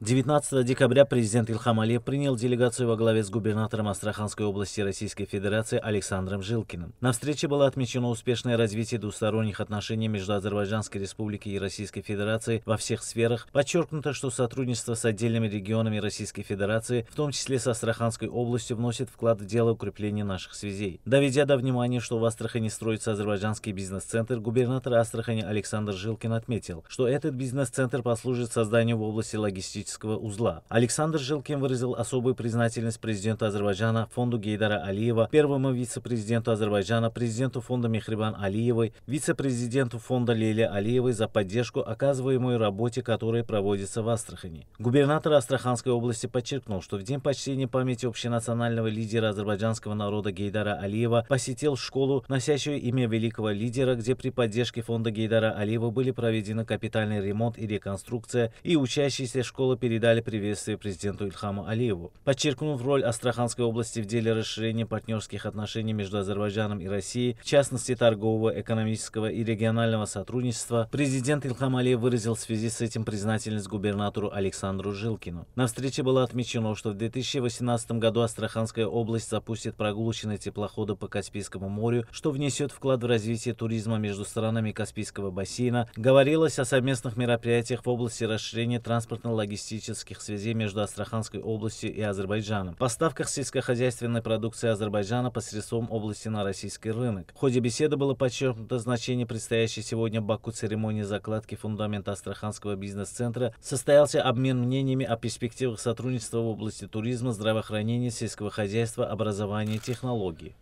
19 декабря президент Ильхам Алиев принял делегацию во главе с губернатором Астраханской области Российской Федерации Александром Жилкиным. На встрече было отмечено успешное развитие двусторонних отношений между Азербайджанской Республикой и Российской Федерацией во всех сферах. Подчеркнуто, что сотрудничество с отдельными регионами Российской Федерации, в том числе с Астраханской областью, вносит вклад в дело укрепления наших связей. Доведя до внимания, что в Астрахани строится азербайджанский бизнес-центр, губернатор Астрахани Александр Жилкин отметил, что этот бизнес-центр послужит созданию в области логистики логистического узла. Александр Жилкин выразил особую признательность президенту Азербайджана, фонду Гейдара Алиева, первому вице-президенту Азербайджана, президенту фонда Мехрибан Алиевой, вице-президенту фонда Леле Алиевой за поддержку, оказываемую работе, которая проводится в Астрахани. Губернатор Астраханской области подчеркнул, что в день почтения памяти общенационального лидера азербайджанского народа Гейдара Алиева посетил школу, носящую имя великого лидера, где при поддержке фонда Гейдара Алиева были проведены капитальный ремонт и реконструкция, и учащиеся школы Школы передали приветствие президенту Ильхаму Алиеву. Подчеркнув роль Астраханской области в деле расширения партнерских отношений между Азербайджаном и Россией, в частности торгового, экономического и регионального сотрудничества, президент Ильхам Алиев выразил в связи с этим признательность губернатору Александру Жилкину. На встрече было отмечено, что в 2018 году Астраханская область запустит прогулочные теплоходы по Каспийскому морю, что внесет вклад в развитие туризма между странами Каспийского бассейна. Говорилось о совместных мероприятиях в области расширения транспортно-логистического логистических связей между Астраханской областью и Азербайджаном, поставках сельскохозяйственной продукции Азербайджана посредством области на российский рынок. В ходе беседы было подчеркнуто значение предстоящей сегодня в Баку церемонии закладки фундамента Астраханского бизнес-центра. Состоялся обмен мнениями о перспективах сотрудничества в области туризма, здравоохранения, сельского хозяйства, образования и технологий.